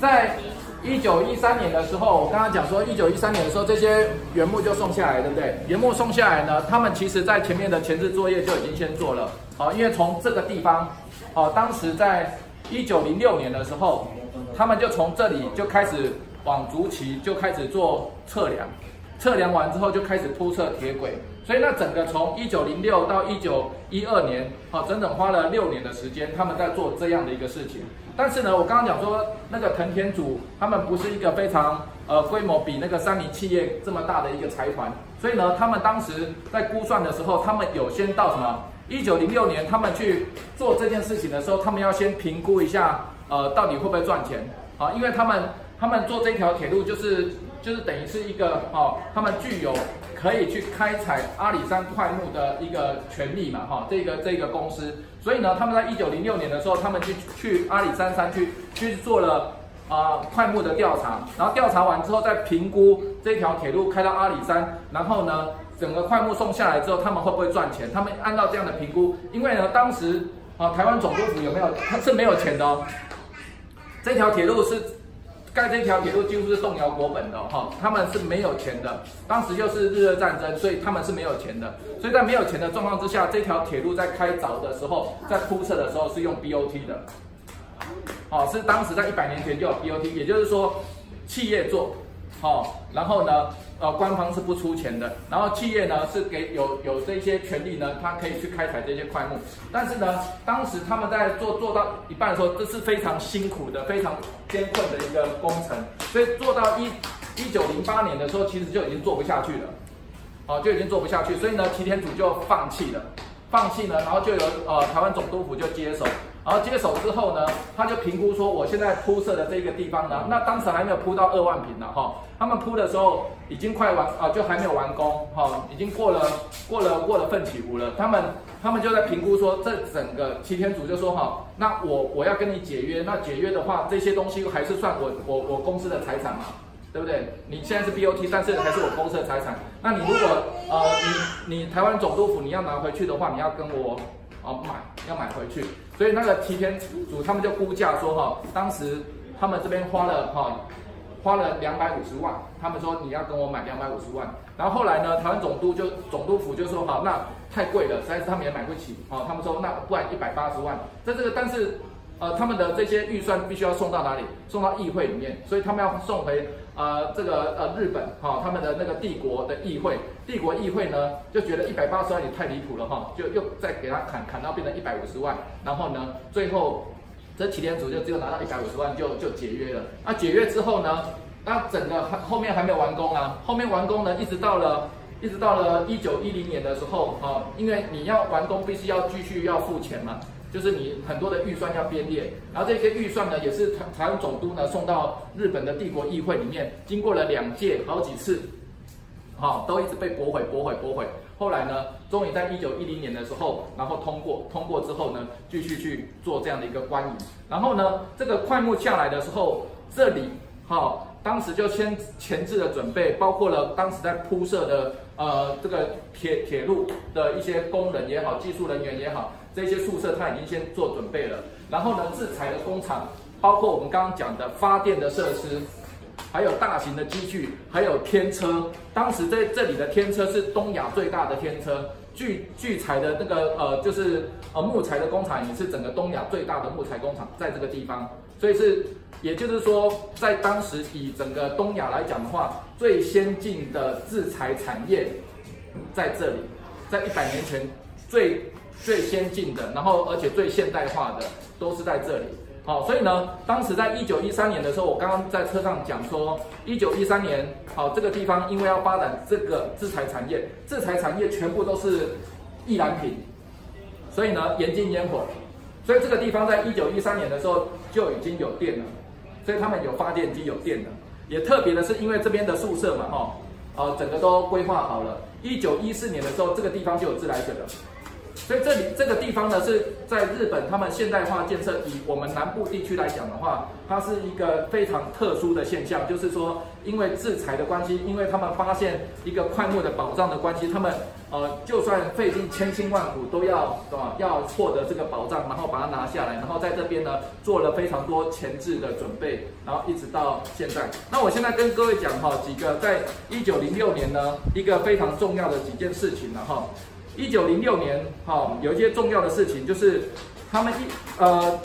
在一九一三年的时候，我刚刚讲说，一九一三年的时候，这些原木就送下来，对不对？原木送下来呢，他们其实在前面的前置作业就已经先做了，好，因为从这个地方，好，当时在一九零六年的时候，他们就从这里就开始往竹崎就开始做测量，测量完之后就开始铺设铁轨。所以那整个从一九零六到一九一二年，好，整整花了六年的时间，他们在做这样的一个事情。但是呢，我刚刚讲说那个藤田组，他们不是一个非常呃规模比那个三菱企业这么大的一个财团，所以呢，他们当时在估算的时候，他们有先到什么？一九零六年他们去做这件事情的时候，他们要先评估一下，呃，到底会不会赚钱？好，因为他们他们做这条铁路就是就是等于是一个哦，他们具有。可以去开采阿里山块木的一个权利嘛，哈，这个这个公司，所以呢，他们在一九零六年的时候，他们去去阿里山山区去做了啊块木的调查，然后调查完之后再评估这条铁路开到阿里山，然后呢，整个块木送下来之后，他们会不会赚钱？他们按照这样的评估，因为呢，当时啊，台湾总督府有没有？他是没有钱的哦，这条铁路是。盖这条铁路几乎是动摇国本的哈，他们是没有钱的。当时又是日俄战争，所以他们是没有钱的。所以在没有钱的状况之下，这条铁路在开凿的时候，在铺设的时候是用 BOT 的。哦，是当时在一百年前就有 BOT，也就是说企业做，好，然后呢？呃，官方是不出钱的，然后企业呢是给有有这些权利呢，他可以去开采这些块木。但是呢，当时他们在做做到一半的时候，这是非常辛苦的、非常艰困的一个工程，所以做到一一九零八年的时候，其实就已经做不下去了，哦，就已经做不下去，所以呢，齐田组就放弃了，放弃呢，然后就由呃台湾总督府就接手。然后接手之后呢，他就评估说，我现在铺设的这个地方呢，那当时还没有铺到二万平呢，哈，他们铺的时候已经快完啊，就还没有完工，哈，已经过了过了过了奋起湖了。他们他们就在评估说，这整个齐天组就说，哈，那我我要跟你解约，那解约的话，这些东西还是算我我我公司的财产嘛，对不对？你现在是 BOT，但是还是我公司的财产。那你如果呃你你台湾总督府你要拿回去的话，你要跟我哦买要买回去。所以那个提田组他们就估价说哈，当时他们这边花了哈，花了两百五十万，他们说你要跟我买两百五十万，然后后来呢，台湾总督就总督府就说好，那太贵了，实在是他们也买不起，哦，他们说那不然一百八十万，在这个但是。呃，他们的这些预算必须要送到哪里？送到议会里面，所以他们要送回呃这个呃日本哈，他们的那个帝国的议会，帝国议会呢就觉得一百八十万也太离谱了哈，就又再给他砍砍到变成一百五十万，然后呢，最后这齐田组就只有拿到一百五十万就就解约了。那解约之后呢，那整个后面还没有完工啊，后面完工呢，一直到了一直到了一九一零年的时候啊，因为你要完工，必须要继续要付钱嘛。就是你很多的预算要编列，然后这些预算呢，也是台台湾总督呢送到日本的帝国议会里面，经过了两届好几次，好都一直被驳回驳回驳回。后来呢，终于在一九一零年的时候，然后通过通过之后呢，继续去做这样的一个官营。然后呢，这个快木下来的时候，这里好，当时就先前置的准备，包括了当时在铺设的呃这个铁铁路的一些工人也好，技术人员也好。这些宿舍他已经先做准备了，然后呢，制裁的工厂，包括我们刚刚讲的发电的设施，还有大型的机具，还有天车。当时在这里的天车是东亚最大的天车，聚聚材的那个呃，就是呃木材的工厂也是整个东亚最大的木材工厂，在这个地方。所以是，也就是说，在当时以整个东亚来讲的话，最先进的制材产业在这里，在一百年前最。最先进的，然后而且最现代化的都是在这里。好，所以呢，当时在一九一三年的时候，我刚刚在车上讲说，一九一三年，好，这个地方因为要发展这个制材产业，制材产业全部都是易燃品，所以呢，严禁烟火。所以这个地方在一九一三年的时候就已经有电了，所以他们有发电机有电了。也特别的是，因为这边的宿舍嘛，哈，呃，整个都规划好了。一九一四年的时候，这个地方就有自来水了。所以这里这个地方呢，是在日本他们现代化建设，以我们南部地区来讲的话，它是一个非常特殊的现象，就是说，因为制裁的关系，因为他们发现一个快木的保障的关系，他们呃，就算费尽千辛万苦，都要啊要获得这个保障，然后把它拿下来，然后在这边呢做了非常多前置的准备，然后一直到现在。那我现在跟各位讲哈，几个在一九零六年呢，一个非常重要的几件事情了哈。一九零六年，哈，有一些重要的事情，就是他们一呃，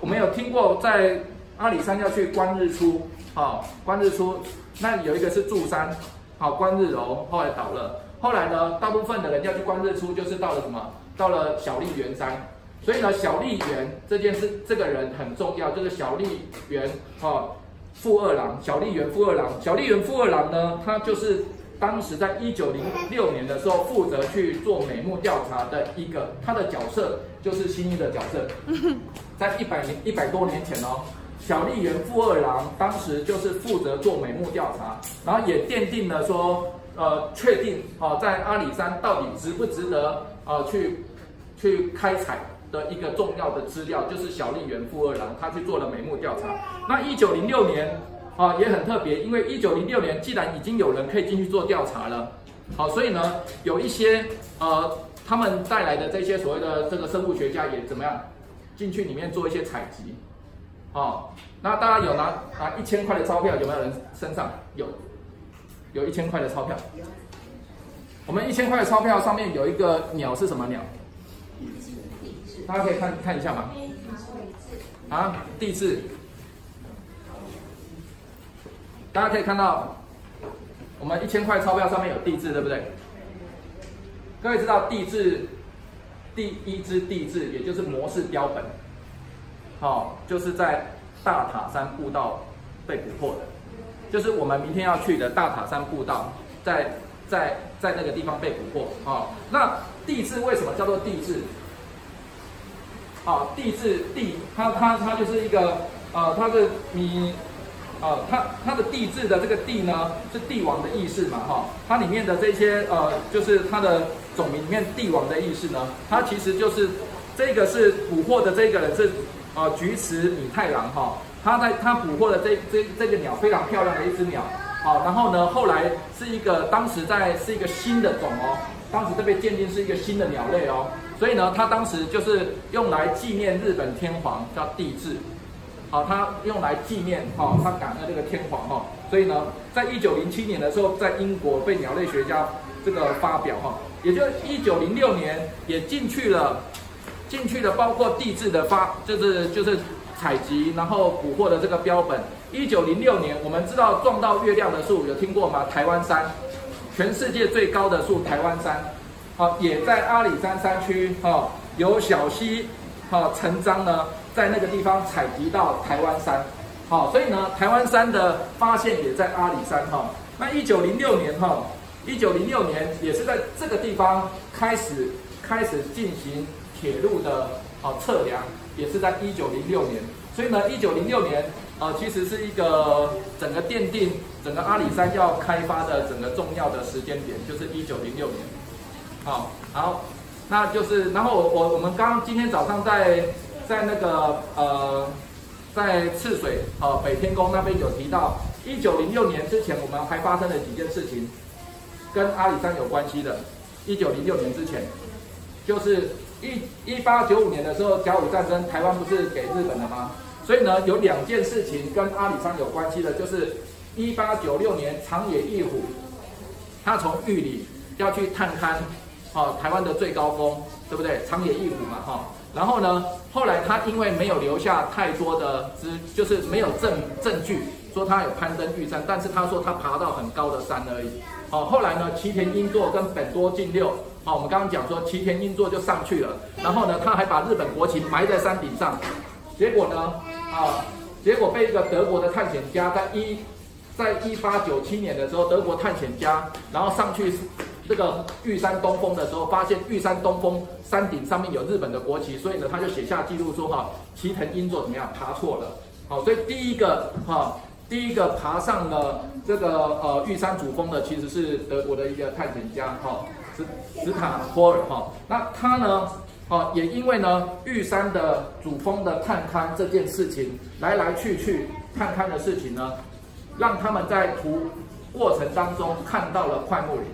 我们有听过在阿里山要去观日出，好，观日出，那有一个是柱山，好，观日楼，后来倒了，后来呢，大部分的人要去观日出，就是到了什么？到了小笠原山，所以呢，小笠原这件事，这个人很重要，就是小笠原，哈，富二郎，小笠原富二郎，小笠原富二郎呢，他就是。当时在一九零六年的时候，负责去做美目调查的一个，他的角色就是新一的角色。在一百年一百多年前哦，小笠原富二郎当时就是负责做美目调查，然后也奠定了说，呃，确定哦，在阿里山到底值不值得呃去去开采的一个重要的资料，就是小笠原富二郎他去做了美目调查。那一九零六年。啊，也很特别，因为一九零六年，既然已经有人可以进去做调查了，好，所以呢，有一些呃，他们带来的这些所谓的这个生物学家也怎么样，进去里面做一些采集，好，那大家有拿拿一千块的钞票，有没有人身上有？有一千块的钞票，我们一千块的钞票上面有一个鸟是什么鸟？大家可以看看一下吗？啊，地质。大家可以看到，我们一千块钞票上面有地质，对不对？各位知道地质第一支地质，也就是模式标本，好，就是在大塔山步道被捕获的，就是我们明天要去的大塔山步道，在在在那个地方被捕获。好，那地质为什么叫做地质？好，地质地，它它它就是一个呃，它是你。呃，它它的地质的这个地呢，是帝王的意思嘛，哈，它里面的这些呃，就是它的种名里面帝王的意思呢，它其实就是这个是捕获的这个人是呃菊池米太郎哈，他在他捕获的这这这个鸟非常漂亮的一只鸟，好，然后呢后来是一个当时在是一个新的种哦，当时这被鉴定是一个新的鸟类哦，所以呢，他当时就是用来纪念日本天皇叫地质。好，它用来纪念哈，他感恩这个天皇哈，所以呢，在一九零七年的时候，在英国被鸟类学家这个发表哈，也就一九零六年也进去了，进去了，包括地质的发，就是就是采集，然后捕获的这个标本。一九零六年，我们知道撞到月亮的树有听过吗？台湾山，全世界最高的树台湾山，好，也在阿里山山区哈，有小溪哈成章呢。在那个地方采集到台湾山，好，所以呢，台湾山的发现也在阿里山哈。那一九零六年哈，一九零六年也是在这个地方开始开始进行铁路的啊测量，也是在一九零六年。所以呢，一九零六年呃，其实是一个整个奠定整个阿里山要开发的整个重要的时间点，就是一九零六年。好，好，那就是然后我我我们刚今天早上在。在那个呃，在赤水呃北天宫那边有提到，一九零六年之前，我们还发生了几件事情，跟阿里山有关系的。一九零六年之前，就是一一八九五年的时候，甲午战争，台湾不是给日本了吗？所以呢，有两件事情跟阿里山有关系的，就是一八九六年长野义虎，他从玉里要去探勘，哦，台湾的最高峰，对不对？长野义虎嘛，哈。然后呢？后来他因为没有留下太多的资，就是没有证证据说他有攀登玉山，但是他说他爬到很高的山而已。好，后来呢，齐田英作跟本多进六，好，我们刚刚讲说齐田英作就上去了。然后呢，他还把日本国旗埋在山顶上。结果呢，啊，结果被一个德国的探险家在一，在一八九七年的时候，德国探险家然后上去。这个玉山东峰的时候，发现玉山东峰山顶上面有日本的国旗，所以呢，他就写下记录说哈，齐藤英作怎么样爬错了，好，所以第一个哈，第一个爬上了这个呃玉山主峰的其实是德国的一个探险家哈，史史塔托尔哈。那他呢，哦，也因为呢玉山的主峰的探勘这件事情，来来去去探勘的事情呢，让他们在图过程当中看到了快木林。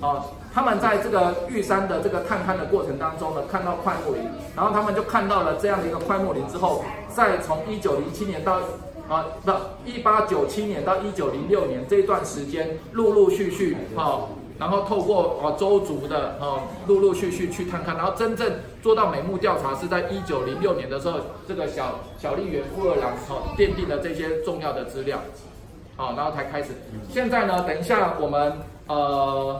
啊，他们在这个玉山的这个探勘的过程当中呢，看到快木林，然后他们就看到了这样的一个快木林之后，再从一九零七年到啊，不，一八九七年到一九零六年这段时间，陆陆续续啊，然后透过啊周族的啊，陆陆续续去探勘，然后真正做到美目调查是在一九零六年的时候，这个小小笠原富二郎啊奠定了这些重要的资料，好，然后才开始。现在呢，等一下我们呃。